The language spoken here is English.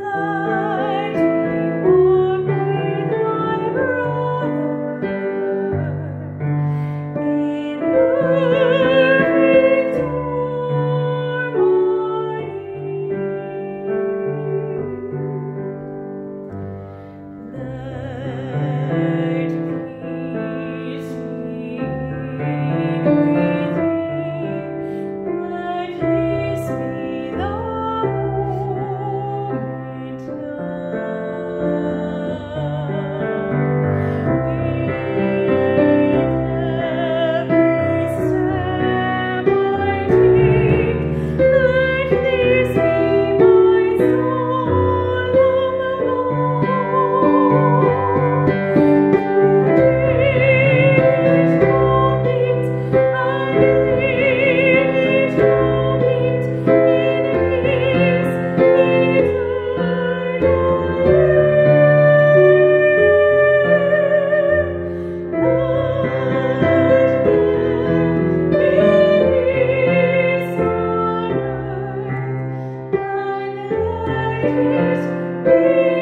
love. Peace, peace.